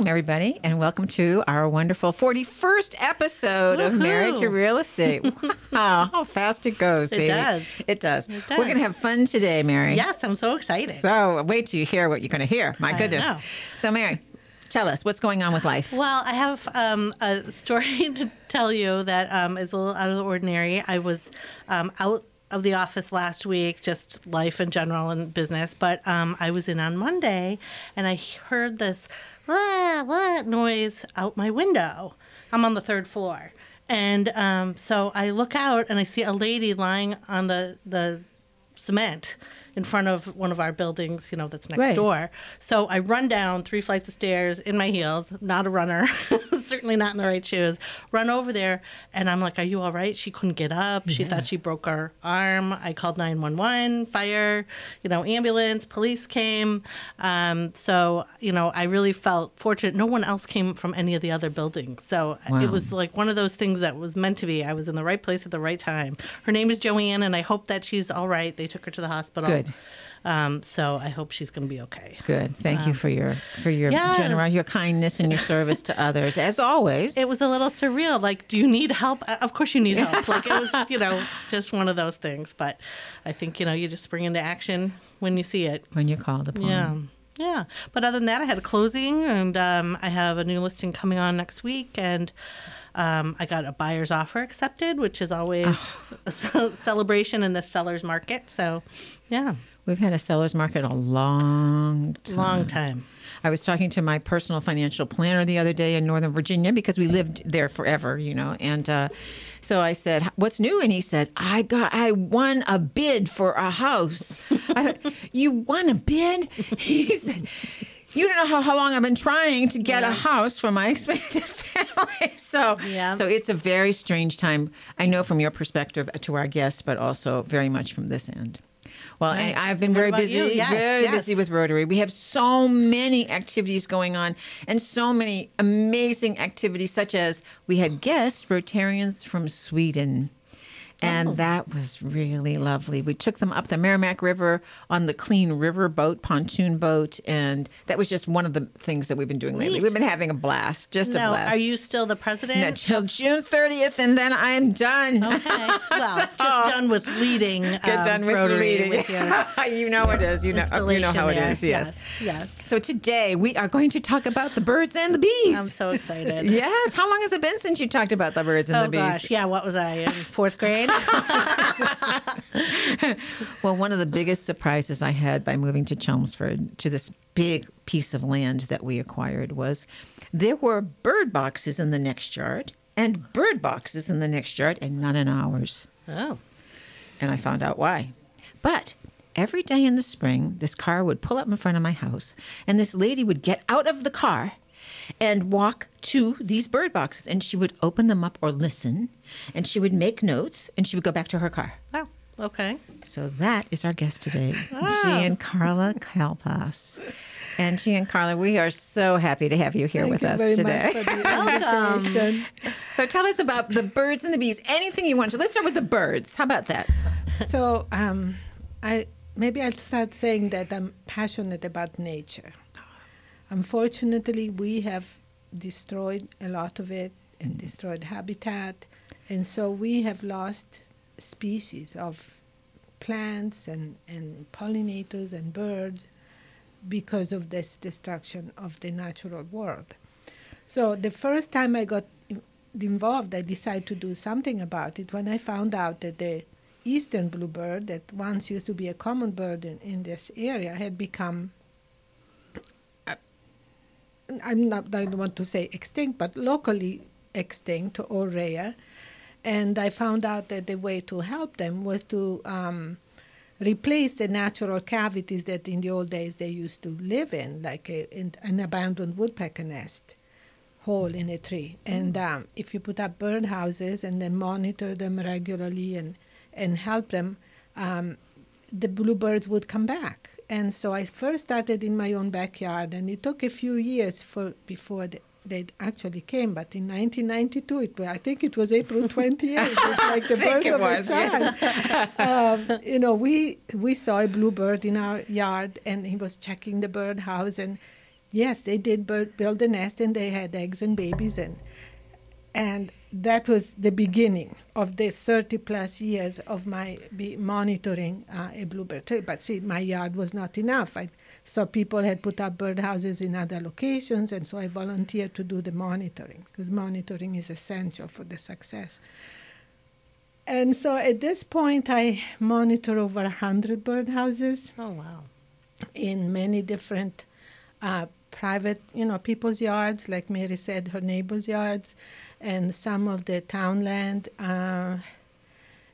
welcome everybody, and welcome to our wonderful 41st episode of Married to Real Estate. wow, how fast it goes, It baby. does. It does. It We're going to have fun today, Mary. Yes, I'm so excited. So wait till you hear what you're going to hear. My I goodness. know. So, Mary, tell us what's going on with life. well, I have um, a story to tell you that um, is a little out of the ordinary. I was um, out of the office last week, just life in general and business, but um, I was in on Monday and I heard this "Wah, wah" noise out my window. I'm on the third floor. And um, so I look out and I see a lady lying on the, the cement in front of one of our buildings, you know, that's next Right. door. So I run down three flights of stairs in my heels, not a runner, certainly not in the right shoes. Run over there, and I'm like, "Are you all right?" She couldn't get up. She thought she broke her arm. I called 911, fire, you know, ambulance, police came. Um, so you know, I really felt fortunate. No one else came from any of the other buildings, so Wow. it was like one of those things that was meant to be. I was in the right place at the right time. Her name is Joanne, and I hope that she's all right. They took her to the hospital. Good. Um, so I hope she's going to be okay. Good. Thank you for your for your Um, yeah. generosity, your kindness, and your service to others, as always. It was a little surreal. Like, do you need help? Uh, Of course you need help. Like it was, you know, just one of those things. But I think you know you just spring into action when you see it. when you're called upon. Yeah. Yeah. But other than that, I had a closing and um, I have a new listing coming on next week. And um, I got a buyer's offer accepted, which is always a celebration in the seller's market. So, yeah, We've had a seller's market a long time. long time. I was talking to my personal financial planner the other day in Northern Virginia because we lived there forever, you know. And uh, so I said, "What's new?" And he said, "I got, I won a bid for a house." I thought, "You won a bid?" He said. You don't know how, how long I've been trying to get a house for my family. So, Yeah. so it's a very strange time. I know from your perspective uh, to our guests, but also very much from this end. Well, and I've been very busy. Yes, very yes. busy with Rotary. We have so many activities going on and so many amazing activities, such as we had guests, Rotarians from Sweden. And Oh. that was really lovely. We took them up the Merrimack River on the Clean River boat, pontoon boat, and that was just one of the things that we've been doing lately. Neat. We've been having a blast, just a blast. are you still the president? Until June 30th, and then I'm done. Okay. Well, just done with leading. Get um, done with leading. With your you know it is. You know, you know how it installation is. there. Yes. Yes. So today we are going to talk about the birds and the bees. I'm so excited. yes. How long has it been since you talked about the birds and Oh the bees? Oh gosh, yeah. What was I in fourth grade? Well, one of the biggest surprises I had by moving to Chelmsford to this big piece of land that we acquired was there were bird boxes in the next yard and bird boxes in the next yard and none in ours. oh, and I found out why. But every day in the spring, this car would pull up in front of my house, and this lady would get out of the car and walk to these bird boxes, and she would open them up or listen, and she would make notes, and she would go back to her car. oh, okay. So that is our guest today, Oh. Giancarla Kalpas. And Giancarla, we are so happy to have you here Thank with you us very today. much for the invitation. So tell us about the birds and the bees. Anything you want to. Let's start with the birds. How about that? so, um, I maybe I'll start saying that I'm passionate about nature. Unfortunately, we have destroyed a lot of it and mm-hmm. destroyed habitat, and so we have lost species of plants and, and pollinators and birds because of this destruction of the natural world. So the first time I got involved, I decided to do something about it when I found out that the eastern bluebird, that once used to be a common bird in, in this area, had become, I'm not, I don't want to say extinct, but locally extinct or rare. And I found out that the way to help them was to um, replace the natural cavities that in the old days they used to live in, like a, in, an abandoned woodpecker nest hole in a tree. And um, if you put up bird houses and then monitor them regularly and, and help them, um, the bluebirds would come back. And so I first started in my own backyard, and it took a few years for before the, they actually came, but in 1992, it I think it was April 28th. It's like the birth of was, a child. um, you know, we we saw a bluebird in our yard, and he was checking the birdhouse, and yes, they did bird, build a nest, and they had eggs and babies, and and that was the beginning of the 30 plus years of my be monitoring uh, a bluebird tree. But see, my yard was not enough. I saw people had put up birdhouses in other locations, and so I volunteered to do the monitoring because monitoring is essential for the success. And so at this point, I monitor over 100 birdhouses Oh wow. in many different uh, private, you know, people's yards, like Mary said, her neighbors' yards, and some of the townland. Uh,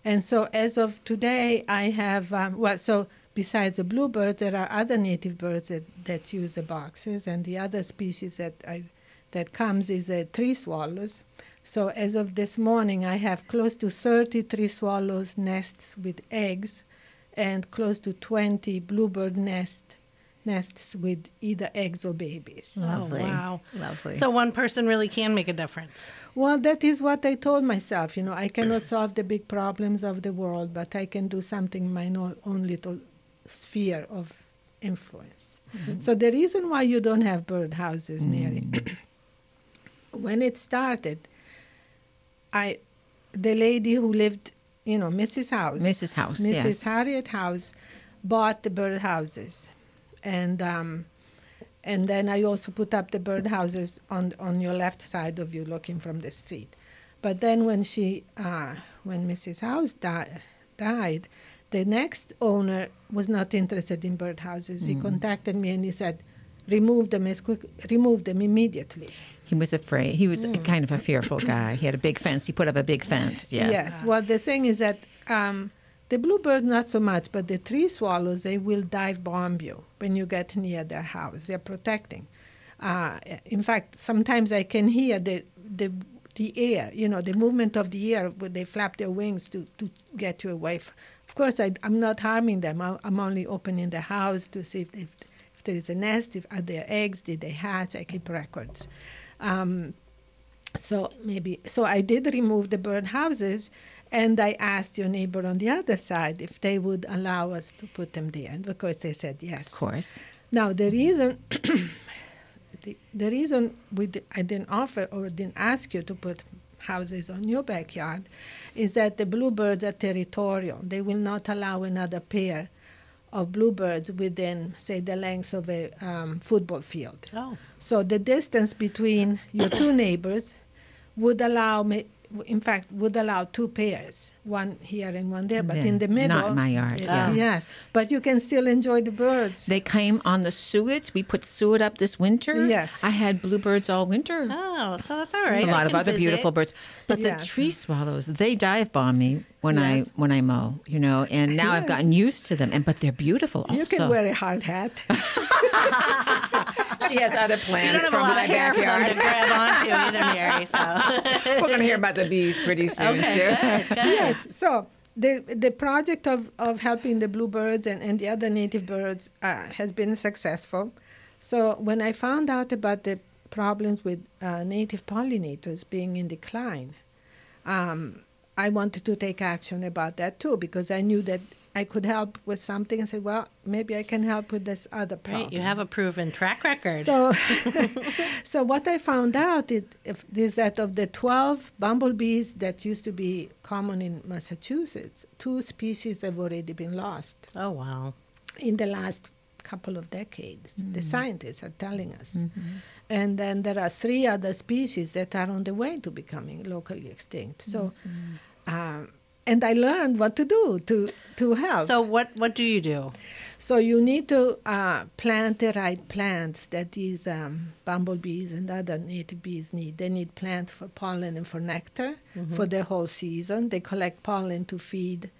and so as of today, I have, um, well, so besides the bluebirds, there are other native birds that, that use the boxes, and the other species that I, that comes is the tree swallows. So as of this morning, I have close to 30 tree swallows nests with eggs, and close to 20 bluebird nest nests with either eggs or babies. Oh, Lovely. Oh, wow. Lovely. So one person really can make a difference. Well, that is what I told myself. You know, I cannot solve the big problems of the world, but I can do something in my own little sphere of influence. Mm-hmm. So the reason why you don't have birdhouses, mm. Mary, when it started, I, the lady who lived, you know, Mrs. House, Mrs. House, Mrs. yes. Harriet House, bought the birdhouses, and um, and then I also put up the birdhouses on on your left side of you, looking from the street. But then when she, uh, when Mrs. House di- died, the next owner was not interested in birdhouses. He contacted me and he said, "Remove them as quick, remove them immediately." he was afraid. He was a kind of a fearful guy. He had a big fence. He put up a big fence. Yes. Yes. Well, the thing is that um, the bluebird not so much, but the tree swallows they will dive bomb you when you get near their house. They're protecting. Uh, in fact, sometimes I can hear the the the air, you know, the movement of the air when they flap their wings to, to get you away. Of course, I, I'm not harming them. I'm only opening the house to see if, if, if there is a nest, if are there eggs, did they hatch. I keep records. Um, so maybe so I did remove the bird houses, and I asked your neighbor on the other side if they would allow us to put them there, and of course they said yes. Of course. Now the reason, the, the reason we di- I didn't offer or didn't ask you to put houses on your backyard, is that the bluebirds are territorial. They will not allow another pair of bluebirds within, say, the length of a um, football field. Oh. So the distance between your two neighbors would allow me, in fact, would allow two pairs, one here and one there, but in the middle. Not my yard, uh, yeah. Yes, but you can still enjoy the birds. They came on the suet. We put suet up this winter. Yes. I had bluebirds all winter. Oh, so that's all right. a I lot of other visit. beautiful birds. But Yes. the tree swallows, they dive bomb me when Yes. I when I mow, you know, and now I've gotten used to them. And but they're beautiful also. You can wear a hard hat. she has other You plans don't have a lot of hair for them to grab onto either, Mary. So We're going to hear about the bees pretty soon okay, too. good, good. yes. So the the project of, of helping the bluebirds and, and the other native birds uh, has been successful. So when I found out about the problems with uh, native pollinators being in decline, um, I wanted to take action about that too because I knew that I could help with something and said, well, maybe I can help with this other problem. Right, you have a proven track record. So, so what I found out it, if, is that of the 12 bumblebees that used to be common in Massachusetts, two species have already been lost oh wow. in the last couple of decades. The Mm-hmm. scientists are telling us. And then there are three other species that are on the way to becoming locally extinct. So, Mm-hmm. um, and I learned what to do to, to help. So what what do you do? So you need to uh, plant the right plants that these um, bumblebees and other native bees need. They need plants for pollen and for nectar for the whole season. They collect pollen to feed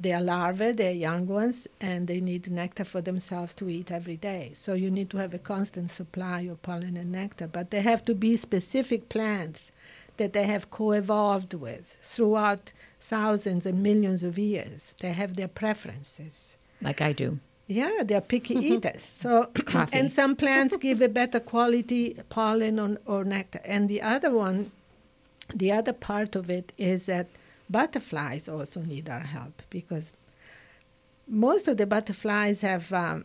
their larvae, their young ones, and they need nectar for themselves to eat every day. So you need to have a constant supply of pollen and nectar. But they have to be specific plants that they have co-evolved with throughout thousands and millions of years. They have their preferences. Like I do. Yeah, they're picky eaters. So, and some plants give a better quality pollen or, or nectar. And the other one, the other part of it is that butterflies also need our help because most of the butterflies have um,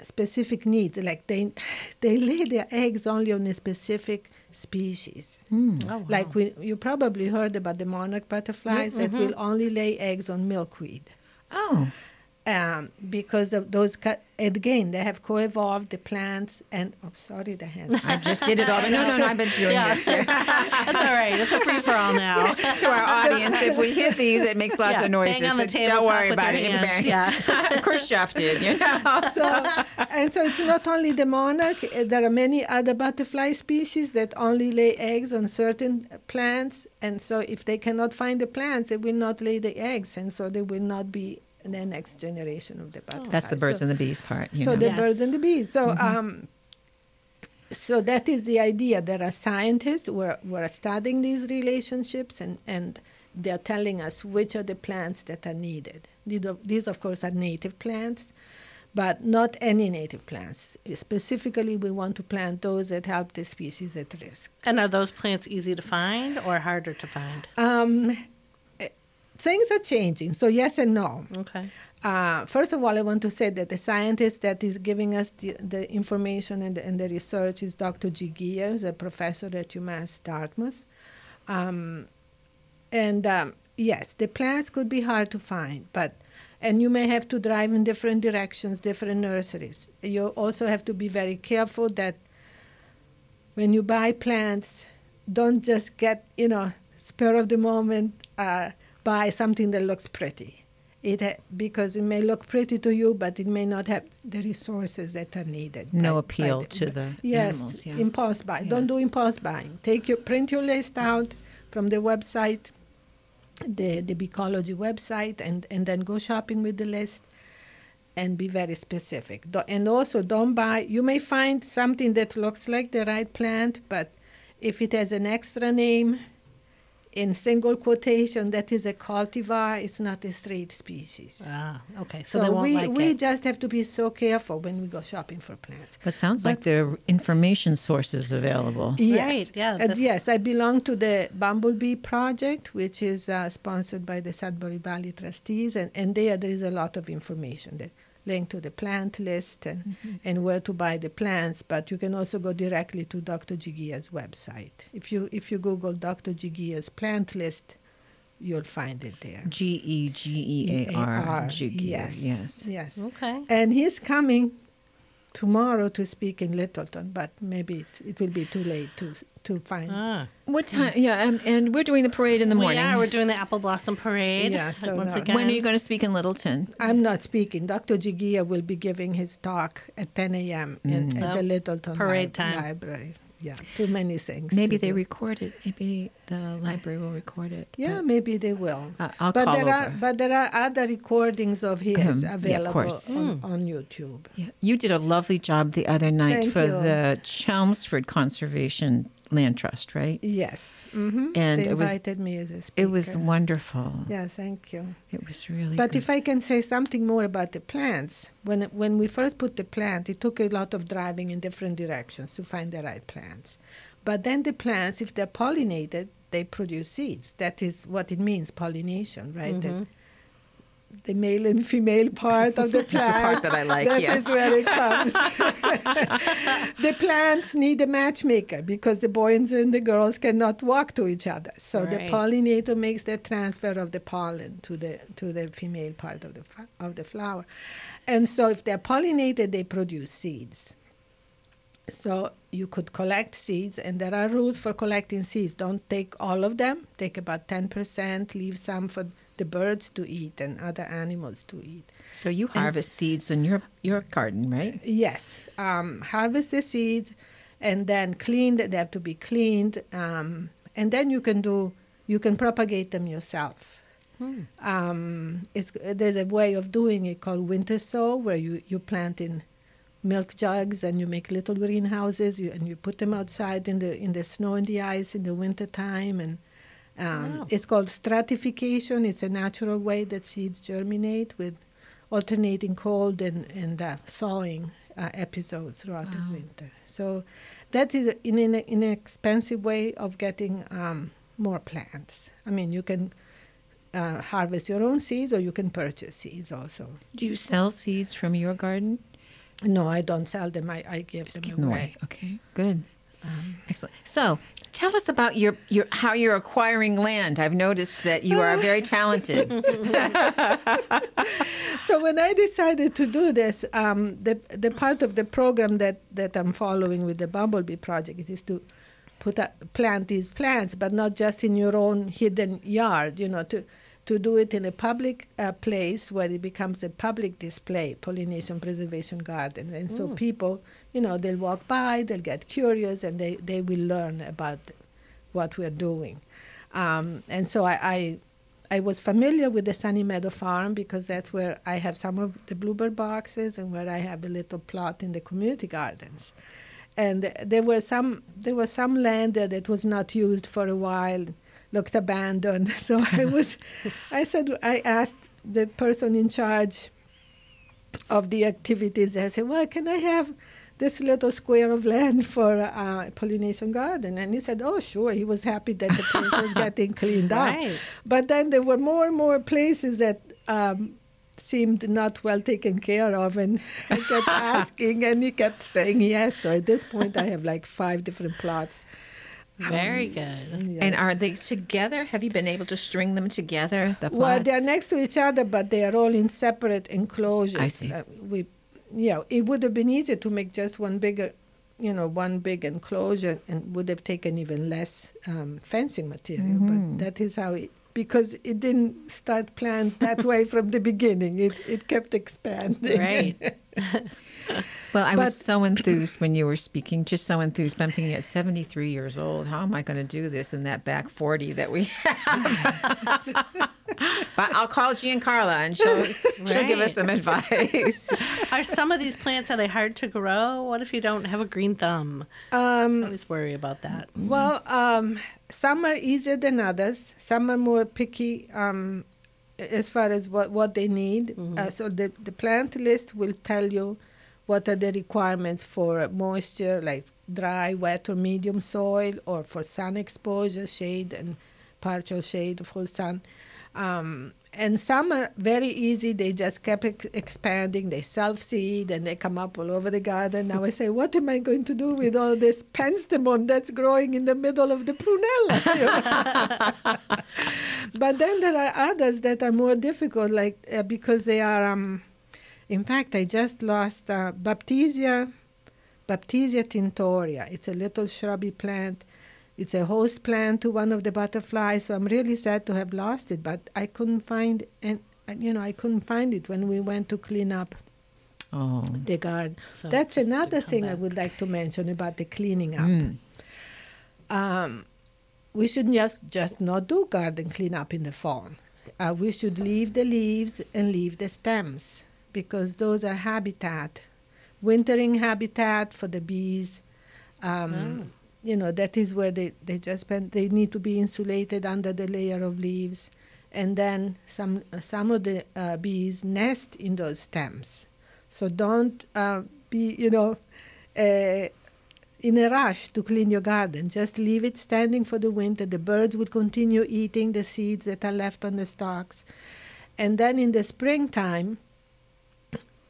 specific needs. Like they, they lay their eggs only on a specific species. Hmm. Oh, wow. Like we, you probably heard about the monarch butterflies that mm-hmm. will only lay eggs on milkweed Oh, um, because of those. Cut, again, they have co-evolved the plants and. Oh, sorry, the hands. I just did it all. No, no, no. I've been doing Yeah. this That's all right. It's a free for all now. to our audience. If we hit these, it makes lots Yeah, of noises. bang on the so table, Don't worry about it. hands, Bang. yeah. Khrushchev did. You know? so, and so it's not only the monarch. uh, There are many other butterfly species that only lay eggs on certain plants, and so if they cannot find the plants, they will not lay the eggs, and so they will not be the next generation of the butterflies. That's the birds so, and the bees part. You so know? the Yes. birds and the bees. So, um, so that is the idea. There are scientists who are, who are studying these relationships, and and they're telling us which are the plants that are needed. These, of- course, are native plants, but not any native plants. Specifically, we want to plant those that help the species at risk. And are those plants easy to find or harder to find? Um, things are changing, so yes and no. Okay. Uh, first of all, I want to say that the scientist that is giving us the, the information and the, and the research is Dr. Gegear, who's a professor at UMass Dartmouth. Um, and um, yes, the plants could be hard to find, but and you may have to drive in different directions, different nurseries. You also have to be very careful that when you buy plants, don't just get you know spur of the moment uh, buy something that looks pretty. It ha- because it may look pretty to you, but it may not have the resources that are needed. No by- by appeal the- to the yes, animals. Yeah. impulse buy. Yeah. Don't do impulse buying. Take your print your list out from the website, the the Beecology website, and and then go shopping with the list, and be very specific. Do- and also, don't buy. You may find something that looks like the right plant, but if it has an extra name in single quotation, that is a cultivar. It's not a straight species. Ah, okay. So, So, they won't we, like we it. just have to be so careful when we go shopping for plants. But sounds like there are information sources available. Yes. Right, yeah, Uh, yes, I belong to the Bumblebee Project, which is uh, sponsored by the Sudbury Valley Trustees, and, and there there is a lot of information. The link to the plant list and, Mm-hmm. and where to buy the plants, but you can also go directly to Dr. Gegear's website. If you if you Google Dr. Gegear's plant list, you'll find it there. G E G E A R. A-R, Jiggy. Yes. Yes. Yes. Okay. And he's coming tomorrow to speak in Littleton, but maybe it, it will be too late to to find. Ah. What time? Yeah, um, and we're doing the parade in the Well, morning. yeah, we're doing the apple blossom parade. Yeah, so once no. again. when are you going to speak in Littleton? I'm not speaking. Dr. Gegear will be giving his talk at 10 a.m. in, at the Littleton parade Lib- time. Library. Yeah, too many things. Maybe they do. record it. Maybe the library will record it. Yeah, But- maybe they will. Uh, I'll but call there are over. but there are other recordings of his Um, yeah, of available course. on, on YouTube. Yeah, you did a lovely job the other night Thank for you. the Chelmsford Conservation Land Trust, right? Yes, hmm And they it was- invited me as a speaker. It was wonderful. Yeah, thank you. It was really. But good. if I can say something more about the plants, when when we first put the plant, it took a lot of driving in different directions to find the right plants. But then the plants, if they're pollinated, they produce seeds. That is what it means, pollination, right? That the male and female part of the plant. The part that I like, That yes. is where it comes. the plants need a matchmaker because the boys and the girls cannot walk to each other. So the pollinator makes the transfer of the pollen to the to the female part of the of the flower, and so if they're pollinated, they produce seeds. So you could collect seeds, and there are rules for collecting seeds. Don't take all of them. Take about ten percent. Leave some for the birds to eat and other animals to eat. so you harvest seeds in your your garden, right? Yes, um, harvest the seeds, and then clean. They have to be cleaned, um, and then you can do. You can propagate them yourself. Um, it's there's a way of doing it called winter sow, where you you plant in milk jugs and you make little greenhouses you, and you put them outside in the in the snow and the ice in the winter time and um, Wow. it's called stratification it's a natural way that seeds germinate with alternating cold and and uh, thawing uh, episodes throughout the winter. So that is an in inexpensive way of getting um, more plants. I mean, you can uh, harvest your own seeds, or you can purchase seeds also. Do you sell seeds from your garden? No, I don't sell them. I, I give Just them them away. away. Okay, good. Excellent. So, tell us about your, your how you're acquiring land. I've noticed that you are very talented. So when I decided to do this, um, the the part of the program that, that I'm following with the Bumblebee project is to put a, plant these plants, but not just in your own hidden yard. You know, to to do it in a public uh, place where it becomes a public display, pollination preservation garden, and so people, you know, they'll walk by, they'll get curious, and they they will learn about what we're doing. Um, and so I, I I was familiar with the Sunny Meadow Farm because that's where I have some of the bluebird boxes and where I have a little plot in the community gardens. And there were some there was some land there that was not used for a while, looked abandoned. So I was I said I asked the person in charge of the activities. I said, "Well, can I have this little square of land for a pollination garden?" And he said, "Oh, sure." He was happy that the place was getting cleaned up. Right. But then there were more and more places that um, seemed not well taken care of, and I kept asking, and he kept saying yes. So at this point, I have like five different plots. Very good. Yes. And are they together? Have you been able to string them together? The plots? Well, they are next to each other, but they are all in separate enclosures. I see. Uh, we, yeah, it would have been easier to make just one bigger, you know, one big enclosure, and would have taken even less um, fencing material. Mm-hmm. But that is how it, because it didn't start planned that way from the beginning. It it kept expanding. Right. Well, I But- was so enthused when you were speaking, just so enthused. But I'm thinking at 73 years old, how am I going to do this in that back 40 that we have? but I'll call Giancarla and she'll, she'll give us some advice. Are some of these plants are they hard to grow? What if you don't have a green thumb? Um, I always worry about that. Well, um, some are easier than others. Some are more picky um, as far as what, what they need. Uh, so the, the plant list will tell you what are the requirements for moisture, like dry, wet, or medium soil, or for sun exposure, shade, and partial shade, full sun. Um, and some are very easy. They just kept ex- expanding. They self-seed and they come up all over the garden. Now I say, what am I going to do with all this penstemon that's growing in the middle of the prunella? but then there are others that are more difficult, like uh, because they are. Um, in fact, I just lost uh, Baptisia, Baptisia tintoria. It's a little shrubby plant. It's a host plant to one of the butterflies. So I'm really sad to have lost it, but I couldn't find and you know I couldn't find it when we went to clean up Oh. the garden. So That's another come thing I would like to mention about the cleaning up. Mm. Um, we should just just not do garden cleanup in the fall. Uh, we should leave the leaves and leave the stems because those are habitat, wintering habitat for the bees. Um, You know that is where they they just spend. They need to be insulated under the layer of leaves, and then some some of the uh, bees nest in those stems. So don't uh, be you know. Uh, in a rush to clean your garden. Just leave it standing for the winter. The birds would continue eating the seeds that are left on the stalks. And then in the springtime,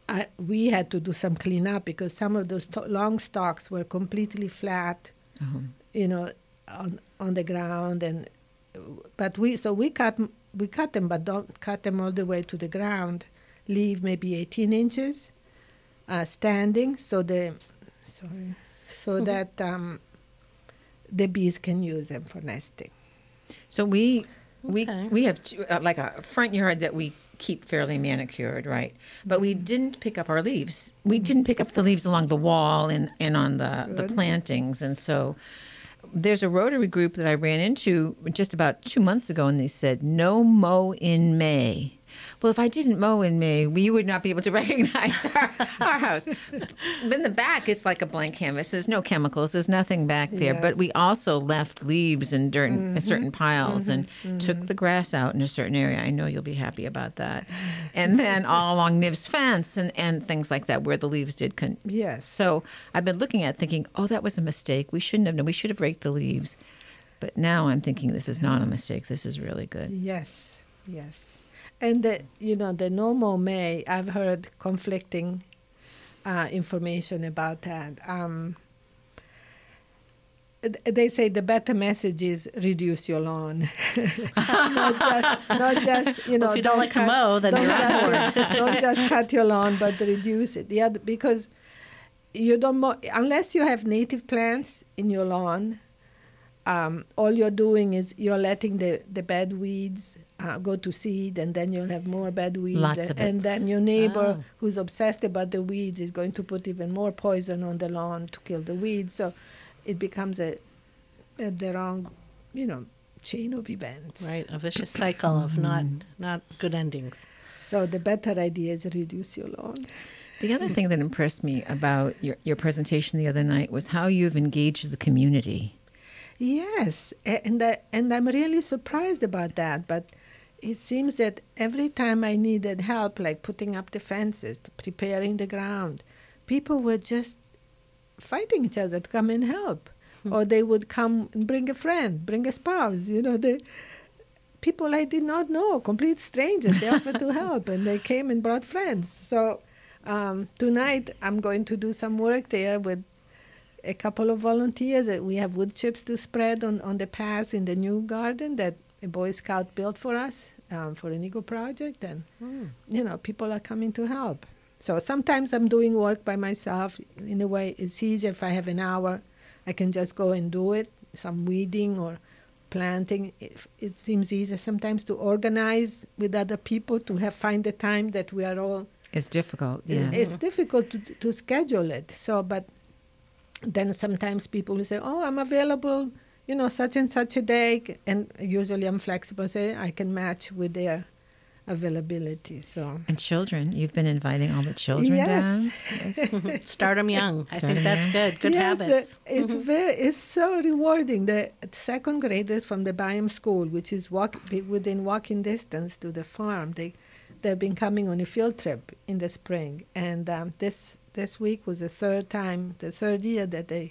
I, we had to do some cleanup because some of those to- long stalks were completely flat, Oh. you know, on on the ground. And but we so we cut we cut them, but don't cut them all the way to the ground. Leave maybe 18 inches uh, standing, so the sorry, so that um, the bees can use them for nesting. So we we Okay. we have two, uh, like a front yard that we keep fairly manicured, right? But we didn't pick up our leaves. We didn't pick up the leaves along the wall and and on the the plantings, and so. There's a Rotary group that I ran into just about two months ago, and they said no mow in May. Well, if I didn't mow in May, we would not be able to recognize our, our house. But in the back, it's like a blank canvas. There's no chemicals. There's nothing back there. But we also left leaves and dirt in mm-hmm. certain piles and mm-hmm. Mm-hmm. took the grass out in a certain area. I know you'll be happy about that. And then all along Niv's fence and, and things like that where the leaves did. Con- Yes. So I've been looking at it thinking, oh, that was a mistake. We shouldn't have done. We should have raked the leaves. But now I'm thinking this is not a mistake. This is really good. Yes, yes. And the, you know, the No Mow May, I've heard conflicting uh, information about that. Um, they say the better message is reduce your lawn, not just, not just you know. if you don't like to cut- mow, then don't you're just, don't just cut your lawn, but reduce it. The other because you don't mow, unless you have native plants in your lawn. Um, all you're doing is you're letting the, the bad weeds uh, go to seed, and then you'll have more bad weeds. Lots and, of it. and then your neighbor, Oh. who's obsessed about the weeds, is going to put even more poison on the lawn to kill the weeds. So it becomes a, a the wrong, you know, chain of events. Right, a vicious cycle of not not good endings. So the better idea is reduce your lawn. The other thing that impressed me about your, your presentation the other night was how you've engaged the community. Yes, and I, and I'm really surprised about that. But it seems that every time I needed help, like putting up the fences, preparing the ground, people were just fighting each other to come and help, or they would come and bring a friend, bring a spouse. You know, the people I did not know, complete strangers, they offered to help, and they came and brought friends. So um, tonight I'm going to do some work there with a couple of volunteers. Uh, We have wood chips to spread on, on the paths in the new garden that a Boy Scout built for us um, for an Eagle project, and you know people are coming to help. So sometimes I'm doing work by myself. In a way, it's easier if I have an hour. I can just go and do it. Some weeding or planting. If it seems easier sometimes to organize with other people to have find the time that we are all It's difficult, it- yes. It's difficult to, to schedule it. So, but then sometimes people will say, "Oh, I'm available, you know, such and such a day," and usually I'm flexible. Say I can match with their availability. So, and children, you've been inviting all the children Yes. down. Start them young. I think that's young. good. Good yes, uh, habits. it's very, it's so rewarding. The second graders from the Byam School, which is walk within walking distance to the farm, they they've been coming on a field trip in the spring, and um, this this week was the third time, the third year that they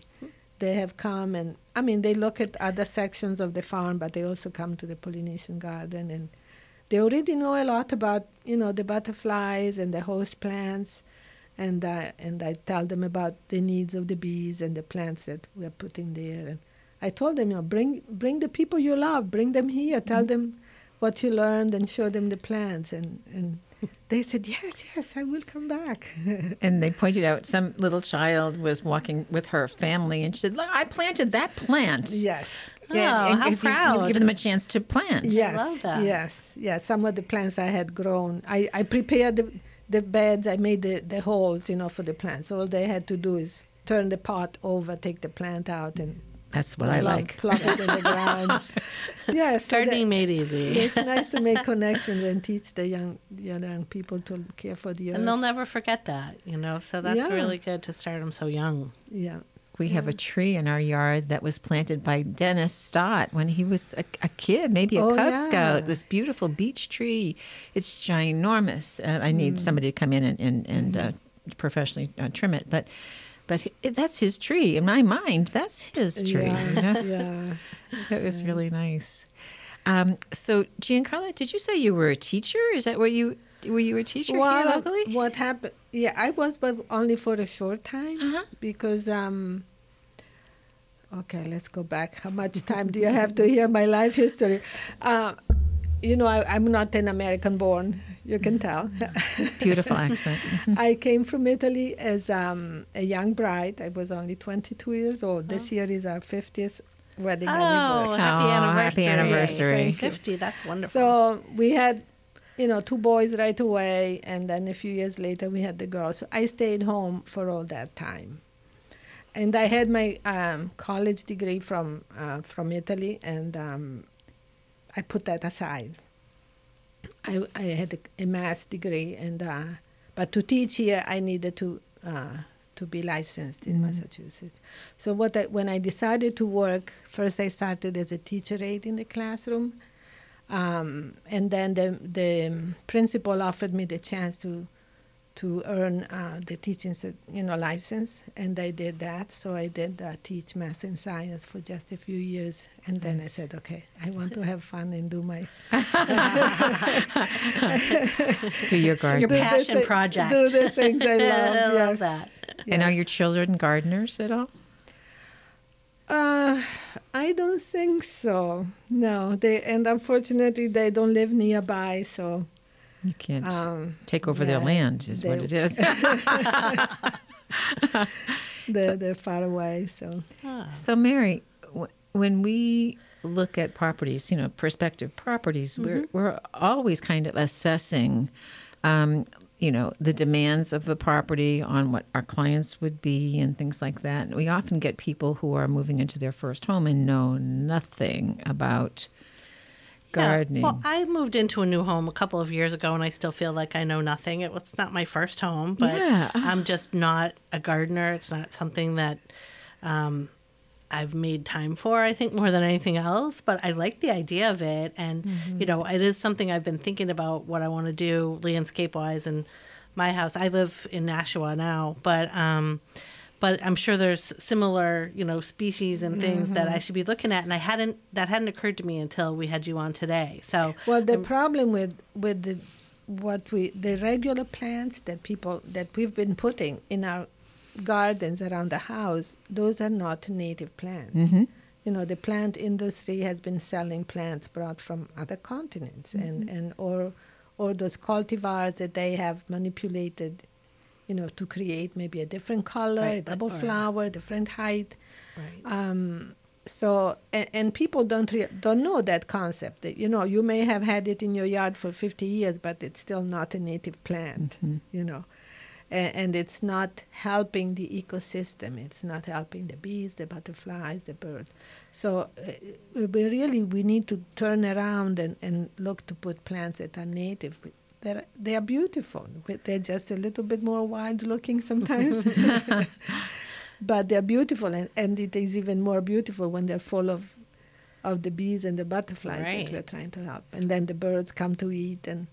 they have come, and I mean they look at other sections of the farm, but they also come to the pollination garden, and they already know a lot about you know the butterflies and the host plants and uh, and I tell them about the needs of the bees and the plants that we're putting there. And I told them, you know, bring bring the people you love, bring them here, tell them what you learned, and show them the plants. And and they said, yes, yes, I will come back. And they pointed out some little child was walking with her family, and she said, "Look, I planted that plant." yes. Oh, how and you- you proud. give them a chance to plant. Yes, love that. yes, yes. Some of the plants I had grown, I, I prepared the, the beds. I made the, the holes, you know, for the plants. All they had to do is turn the pot over, take the plant out, and That's what I plug, like. plug it in the ground. yes, so that- Gardening made easy. it's nice to make connections and teach the young young people to care for the earth. And they'll never forget that, you know. So that's Yeah. really good to start them so young. Yeah. We have a tree in our yard that was planted by Dennis Stott when he was a, a kid, maybe a Oh, Cub yeah. Scout. This beautiful beech tree. It's ginormous. And I need somebody to come in and, and, and uh, professionally uh, trim it. But but that's his tree. In my mind, that's his tree. you know? Yeah. It was really nice. Um, so, Giancarlo, did you say you were a teacher? Is that where you were you a teacher Well, here locally? what happened? Yeah, I was, but only for a short time Uh-huh. because. um Okay, let's go back. How much time do you have to hear my life history? Uh, you know, I, I'm not an American born. You can tell. Beautiful accent. I came from Italy as um, a young bride. I was only 22 years old. This year is our 50th wedding Oh, anniversary. happy Aw, anniversary. happy anniversary. Thank you. 50, that's wonderful. So we had, you know, two boys right away, and then a few years later we had the girls. So I stayed home for all that time, and I had my um, college degree from uh, from Italy, and um, I put that aside. I, I had a, a math degree, and uh, but to teach here, I needed to uh, to be licensed in Massachusetts. So what I, when I decided to work, first I started as a teacher aide in the classroom, um, and then the the principal offered me the chance to to earn uh, the teaching you know license, and I did that. So I did uh, teach math and science for just a few years, and then I said, okay, I want to have fun and do my Do your garden. Your do the passion thi- project. Do the things I love. I love yes. that. And are your children gardeners at all? Uh, I don't think so. No, they and unfortunately they don't live nearby, so You can't um, take over their land, is what it is. they're they're far away. So So, Mary, w- when we look at properties, you know, prospective properties, we're we're always kind of assessing, um, you know, the demands of the property on what our clients would be and things like that. And we often get people who are moving into their first home and know nothing about Yeah. Well, I moved into a new home a couple of years ago, and I still feel like I know nothing. It, was not my first home, but Yeah. I'm just not a gardener. It's not something that um, I've made time for. I think more than anything else. But I like the idea of it, and Mm-hmm. you know, it is something I've been thinking about what I want to do landscape wise in my house. I live in Nashua now, but. Um, but I'm sure there's similar, you know, species and things that Mm-hmm. I should be looking at, and I hadn't that hadn't occurred to me until we had you on today. So, well, the problem with with the what we the regular plants that people that we've been putting in our gardens around the house, those are not native plants. Mm-hmm. You know, the plant industry has been selling plants brought from other continents, and and or or those cultivars that they have manipulated, you know, to create maybe a different color, a double or- flower, different height. right. Um, so and, and people don't rea- don't know that concept. That, You know, you may have had it in your yard for 50 years, but it's still not a native plant. You know, and, and it's not helping the ecosystem. It's not helping the bees, the butterflies, the birds. So uh, we really we need to turn around and, and look to put plants that are native. They're, they are beautiful. They're just a little bit more wild looking sometimes. but they're beautiful and, and it is even more beautiful when they're full of of the bees and the butterflies Right. that we're trying to help and then the birds come to eat and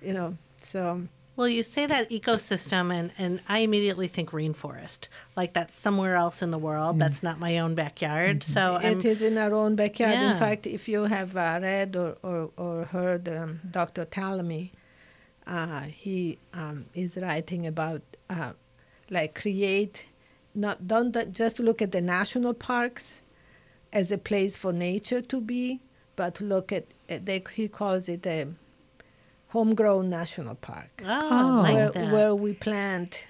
you know so Well, you say that ecosystem, and, and I immediately think rainforest. Like that's somewhere else in the world. That's not my own backyard. So I'm, it is in our own backyard Yeah. in fact if you have uh, read or, or, or heard um, dr Tallamy uh, he um, is writing about uh, like create not don't just look at the national parks as a place for nature to be, but look at uh, they, he calls it a homegrown national park oh, Oh. I like where that. where we plant,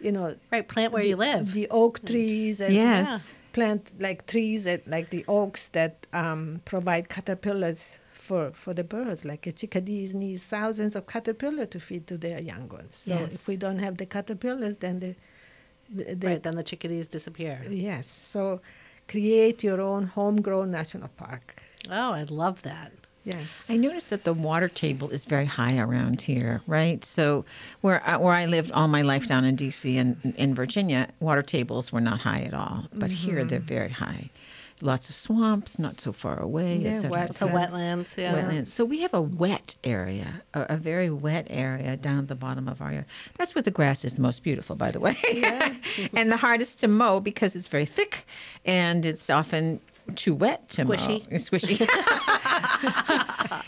you know, right, plant where the, you live. the oak trees and Yes. plant like trees that like the oaks that um, provide caterpillars for, for the birds. Like a chickadees needs thousands of caterpillars to feed to their young ones. So Yes. if we don't have the caterpillars, then the, the right, then the chickadees disappear. yes. So create your own homegrown national park. Oh, I love that. Yes. I noticed that the water table is very high around here, right? So where I, where I lived all my life down in D.C. and in Virginia, water tables were not high at all, but here they're mm-hmm. very high. Lots of swamps, not so far away. Yeah, et cetera, et wet- So wetlands, yeah. Wetlands. So we have a wet area, a, a very wet area down at the bottom of our yard. That's where the grass is the most beautiful, by the way, yeah. and the hardest to mow because it's very thick and it's often too wet to Squishy. mow. It's squishy.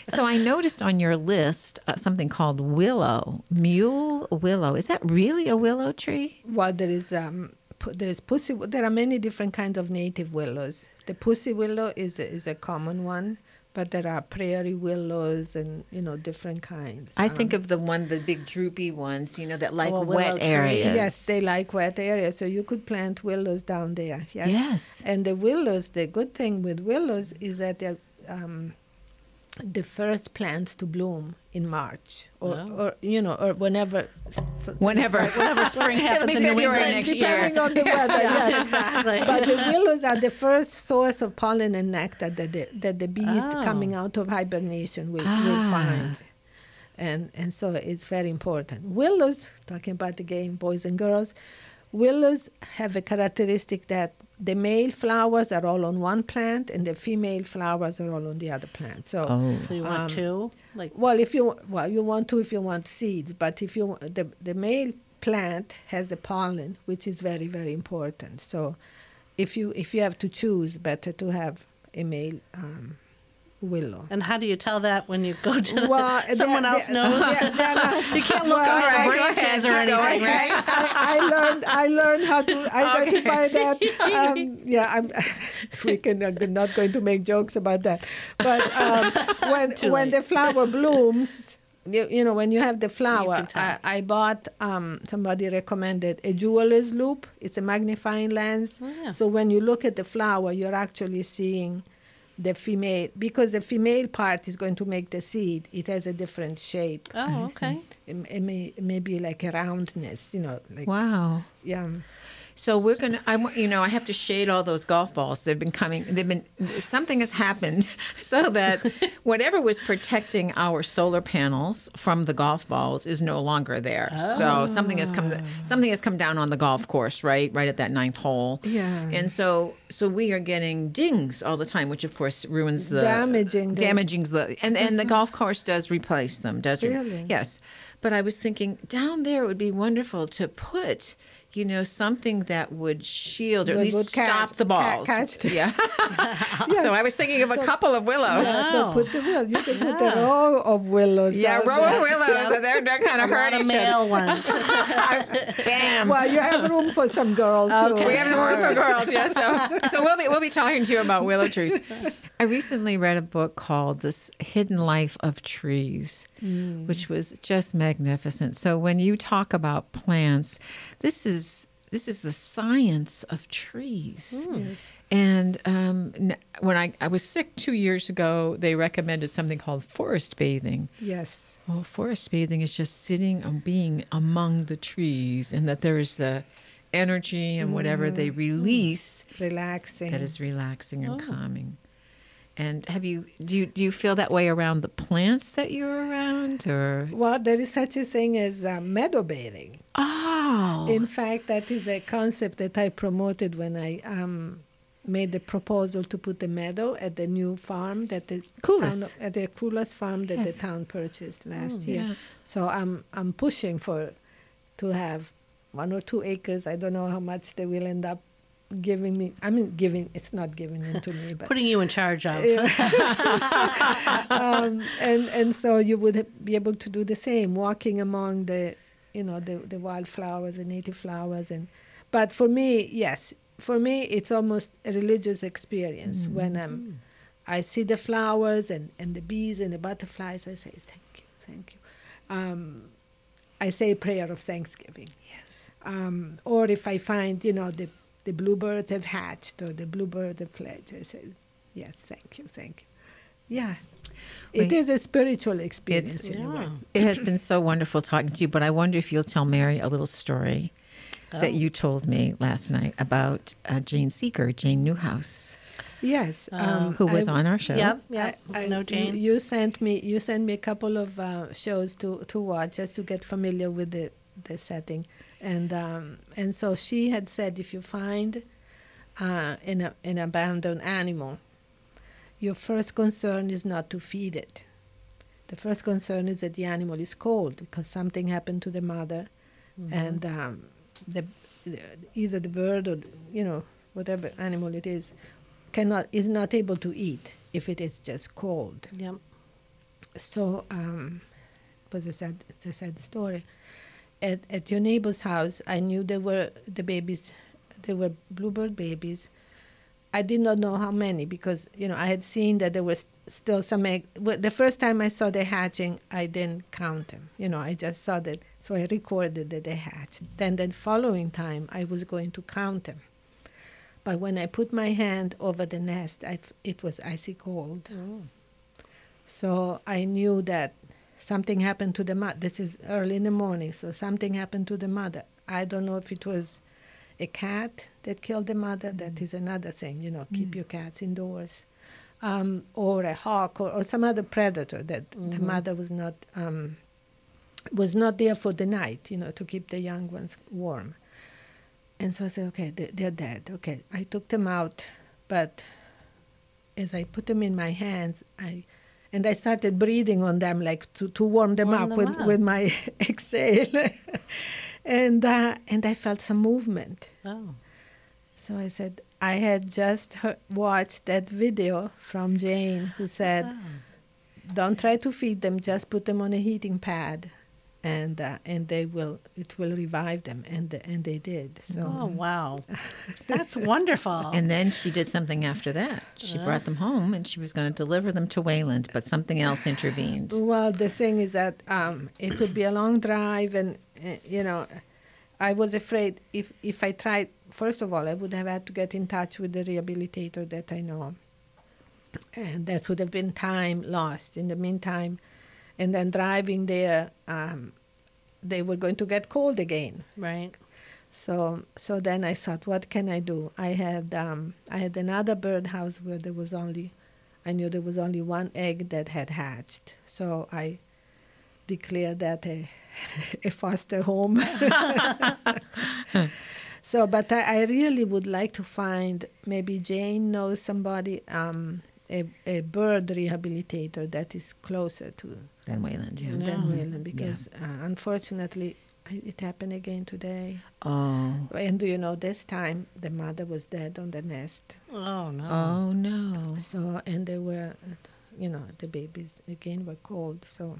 so I noticed on your list uh, something called willow, mule willow. Is that really a willow tree? Well, there is um, there is pussy. There are many different kinds of native willows. The pussy willow is a, is a common one, but there are prairie willows and you know different kinds. I Um, think of the one, the big droopy ones, you know, that like Oh, a willow wet tree. areas. Yes, they like wet areas, so you could plant willows down there. Yes. Yes. And the willows, the good thing with willows is that they're um, the first plants to bloom in March, or, Oh. or you know, or whenever. Whenever. Whenever spring happens in New February England. next year. Depending on the weather, yes. exactly. But the willows are the first source of pollen and nectar that the, that the bees Oh. coming out of hibernation will, Ah. will find. and and so it's very important. Willows, talking about again boys and girls, willows have a characteristic that the male flowers are all on one plant and the female flowers are all on the other plant. So. Oh. So you want Um, two? Like Well, if you well, you want to if you want seeds, but if you the the male plant has a pollen, which is very very important. So, if you if you have to choose, better to have a male um, willow. and how do you tell that when you go to the, Well, someone they're- else they're- knows? they're- not- you can't look Well, under the go branches or anything, right? I, I learned I learned how to identify that. Um, yeah, I'm we can I'm not going to make jokes about that. But um, when Too when late. the flower blooms, you, you know when you have the flower. I, I bought um, somebody recommended a jeweler's loupe. It's a magnifying lens. Oh, yeah. So when you look at the flower, you're actually seeing the female because the female part is going to make the seed. It has a different shape. Oh, okay. It, it may it may be like a roundness, you know, like Wow. yeah. So we're gonna. I want you know. I have to shade all those golf balls. They've been coming. They've been. Something has happened so that whatever was protecting our solar panels from the golf balls is no longer there. Oh. So something has come. Something has come down on the golf course. Right. Right at that ninth hole. Yeah. And so so we are getting dings all the time, which of course ruins the Damaging damaging the and and the golf course does replace them. Does re- Really? yes. But I was thinking down there it would be wonderful to put you know, something that would shield or at least would catch- stop the ca- balls. catch the- yeah. So I was thinking of a couple of willows. Yeah, so put the will. You can put a row of willows. Yeah, down row there. of willows. and They're, they're kind of lot hurt of each male ones. Bam. Well, you have room for some girls too. we have the room for girls, yeah. So, so we'll be we'll be talking to you about willow trees. I recently read a book called "This Hidden Life of Trees," Mm. which was just magnificent. So when you talk about plants, this is this is the science of trees. Hmm. And um, when I, I was sick two years ago, they recommended something called forest bathing. Yes. Well, forest bathing is just sitting and being among the trees, and that there is the energy and whatever they mm. release Relaxing. that is relaxing and oh. calming. And have you do you do you feel that way around the plants that you're around, or well, there is such a thing as uh, meadow bathing. oh, In fact, that is a concept that I promoted when I um, made the proposal to put the meadow at the new farm that the Coolis. town, at the Coolis farm that Yes. the town purchased last Oh, year. yeah. So I'm I'm pushing for to have one or two acres. I don't know how much they will end up giving me. I mean, giving it's not giving them to me, but Putting you in charge of. um, and and so you would be able to do the same, walking among the, you know, the the wildflowers, the native flowers, and. But for me, yes, for me it's almost a religious experience when um, I see the flowers and and the bees and the butterflies. I say thank you, thank you. Um, I say a prayer of thanksgiving. yes, Um, or if I find, you know, the the bluebirds have hatched or the bluebirds have fledged, I said, yes, thank you, thank you. Yeah. It Wait. is a spiritual experience It's- in a way. It has been so wonderful talking to you. But I wonder if you'll tell Mary a little story that Oh. you told me last night about uh, Jane Seeker, Jane Newhouse, Yes. um, who was I- on our show. Yep, yep. I, no, you- Jane. You, sent me you sent me a couple of uh, shows to, to watch just to get familiar with the, the setting, and um, and so she had said if you find uh, an an abandoned animal, your first concern is not to feed it. The first concern is that the animal is cold because something happened to the mother, and um, the either the bird or you know whatever animal it is cannot is not able to eat if it is just cold. Yep. So um, it was a sad, it's a sad story. At at your neighbor's house, I knew there were the babies, there were bluebird babies. I did not know how many because you know I had seen that there was still some egg. well, The first time I saw the hatching, I didn't count them. You know, I just saw that, so I recorded that they hatched. Then the following time, I was going to count them. But when I put my hand over the nest, I f- it was icy cold. Mm. So I knew that something happened to the mother. This is early in the morning, so something happened to the mother. I don't know if it was a cat that killed the mother. That is another thing, you know, keep your cats indoors. Um, or a hawk or, or some other predator that the mother was not um, was not there for the night, you know, to keep the young ones warm. And so I said, okay, they- they're dead. Okay, I took them out, but as I put them in my hands, I and I started breathing on them like to, to warm them Warm up them with, up. with my exhale, and uh, and I felt some movement. Oh. So I said, I had just he- watched that video from Jane who said, Oh. don't try to feed them, just put them on a heating pad. And uh, and they will it will revive them and and they did so Oh wow, that's wonderful. And then she did something after that. She brought them home and she was going to deliver them to Wayland, but something else intervened. Well, the thing is that um, it would be a long drive, and uh, you know, I was afraid if if I tried. First of all, I would have had to get in touch with the rehabilitator that I know, and that would have been time lost. In the meantime, and then driving there, um, they were going to get cold again. right. So so then I thought, what can I do? I had um, I had another birdhouse where there was only, I knew there was only one egg that had hatched. So I declared that a, a foster home. so, but I, I really would like to find maybe Jane knows somebody, um, a, a bird rehabilitator that is closer to Then Wayland, yeah. Yeah. than Wayland because uh, unfortunately it happened again today. Oh, And do you know, this time the mother was dead on the nest. Oh no. oh no. So, and they were, you know, the babies again were cold. So,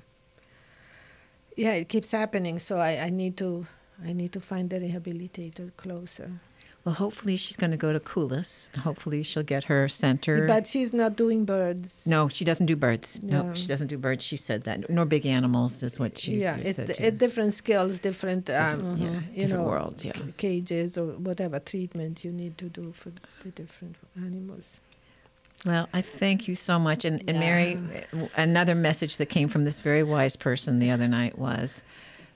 yeah, it keeps happening. So I, I need to, I need to find the rehabilitator closer. Well, hopefully she's going to go to Coolis. Hopefully she'll get her center. But she's not doing birds. no, she doesn't do birds. No, No. she doesn't do birds. She said that. Nor big animals is what she yeah, said. it, too. it different skills, different, um, yeah, you different know, worlds, yeah. cages or whatever treatment you need to do for the different animals. Well, I thank you so much. And, and Mary, another message that came from this very wise person the other night was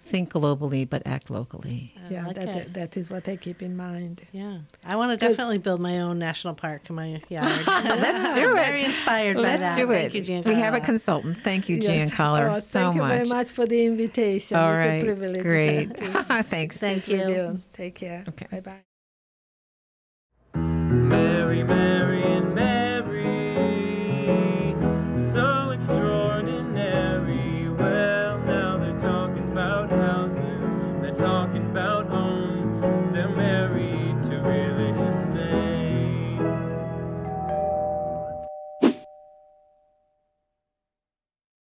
think globally but act locally. I yeah, like that, it. that is what I keep in mind. Yeah, I want to definitely build my own national park in my yard. Let's do it. Very inspired by Let's that. do Thank it. you, we have a consultant. Thank you, Gian Yes. Collar, Oh, so thank you very much for the invitation. All it's right, a privilege. great. Thanks. Thank you. you. Take care. Okay. Bye bye.